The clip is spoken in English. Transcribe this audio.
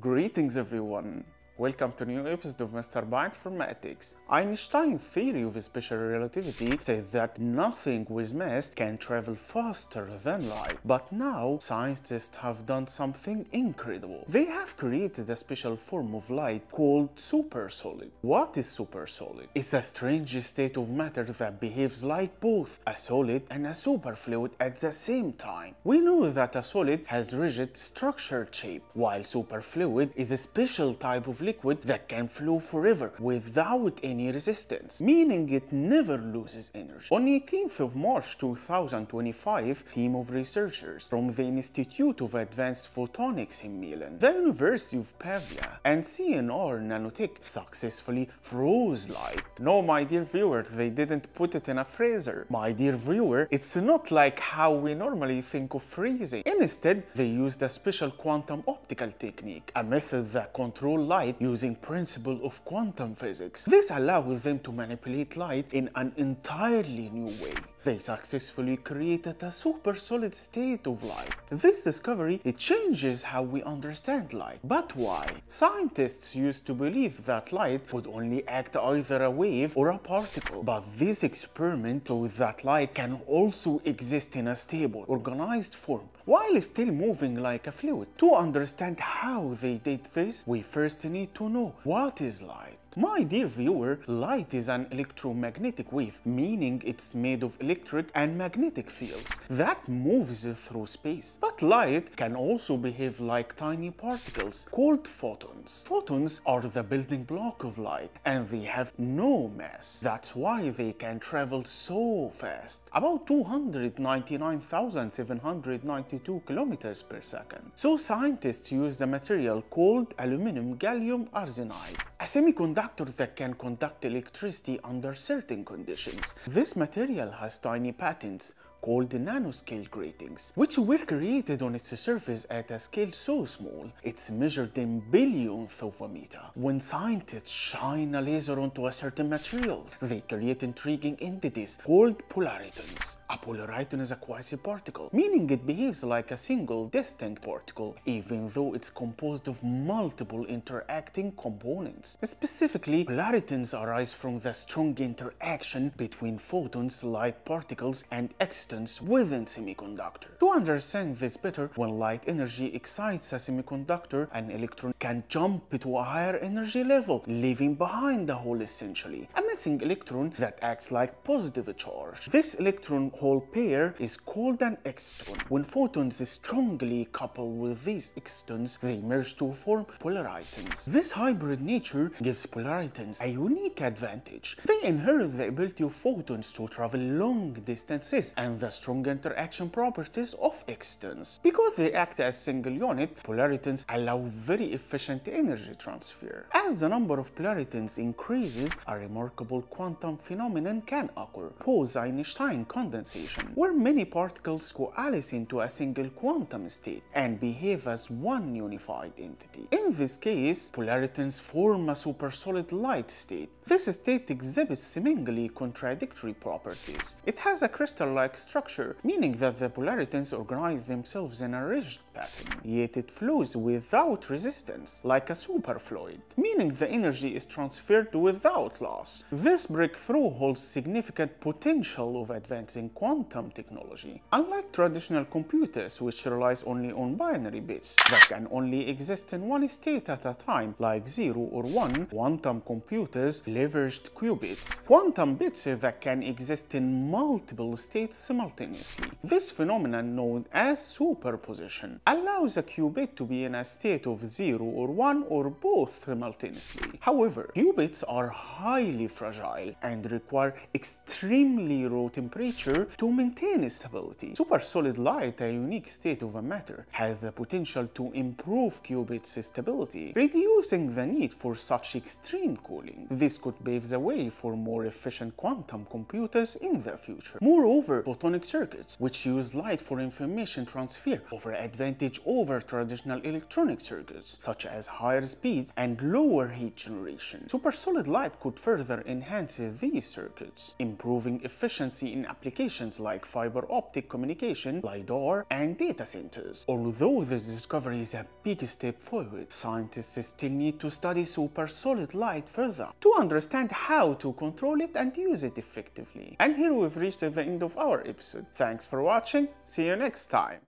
Greetings everyone! Welcome to a new episode of Mr. BioinformatiX. Einstein's theory of special relativity says that nothing with mass can travel faster than light. But now, scientists have done something incredible. They have created a special form of light called supersolid. What is supersolid? It's a strange state of matter that behaves like both a solid and a superfluid at the same time. We know that a solid has rigid structured shape, while superfluid is a special type of liquid that can flow forever without any resistance, meaning it never loses energy. On 18th of March 2025, a team of researchers from the Institute of Advanced Photonics in Milan, the University of Pavia, and CNR Nanotec successfully froze light. No, my dear viewer, they didn't put it in a freezer. My dear viewer, it's not like how we normally think of freezing. Instead, they used a special quantum optical technique, a method that controls light using principle of quantum physics. This allows them to manipulate light in an entirely new way. They successfully created a super solid state of light. This discovery it changes how we understand light. But why? Scientists used to believe that light would only act either a wave or a particle. But this experiment shows that light can also exist in a stable, organized form while still moving like a fluid. To understand how they did this, we first need to know what is light. My dear viewer, light is an electromagnetic wave, meaning it's made of electric and magnetic fields that moves through space. But light can also behave like tiny particles called photons. Photons are the building block of light and they have no mass. That's why they can travel so fast, about 299,792 kilometers per second. So scientists use a material called aluminum gallium arsenide, a semiconductor that can conduct electricity under certain conditions. This material has tiny patents called nanoscale gratings, which were created on its surface at a scale so small it's measured in billionth of a meter. When scientists shine a laser onto a certain material, they create intriguing entities called polaritons. A polariton is a quasi-particle, meaning it behaves like a single distinct particle, even though it's composed of multiple interacting components. Specifically, polaritons arise from the strong interaction between photons, light particles, and excitons within semiconductor. To understand this better, when light energy excites a semiconductor, an electron can jump to a higher energy level, leaving behind the hole essentially, a missing electron that acts like positive charge. This electron hole pair is called an exton. When photons strongly couple with these excitons, they merge to form polaritons. This hybrid nature gives polaritons a unique advantage. They inherit the ability of photons to travel long distances and the strong interaction properties of excitons. Because they act as a single unit, polaritons allow very efficient energy transfer. As the number of polaritons increases, a remarkable quantum phenomenon can occur, Bose-Einstein condensation, where many particles coalesce into a single quantum state and behave as one unified entity. In this case, polaritons form a supersolid light state. This state exhibits seemingly contradictory properties. It has a crystal-like structure, meaning that the polaritons organize themselves in a rigid pattern, yet it flows without resistance, like a superfluid, meaning the energy is transferred without loss. This breakthrough holds significant potential of advancing quantum technology. Unlike traditional computers, which relies only on binary bits that can only exist in one state at a time, like 0 or 1, quantum computers leveraged qubits, quantum bits that can exist in multiple states simultaneously. This phenomenon, known as superposition, allows a qubit to be in a state of 0 or 1 or both simultaneously. However, qubits are highly fragile and require extremely low temperature to maintain stability. Supersolid light, a unique state of a matter, has the potential to improve qubits stability, reducing the need for such extreme cooling. This could pave the way for more efficient quantum computers in the future. Moreover, photonic circuits, which use light for information transfer, offer advantage over traditional electronic circuits, such as higher speeds and lower heat generation. Supersolid light could further enhance these circuits, improving efficiency in applications like fiber optic communication, LiDAR, and data centers. Although this discovery is a big step forward, scientists still need to study supersolid light further to understand how to control it and use it effectively. And here we've reached the end of our episode. Thanks for watching, see you next time.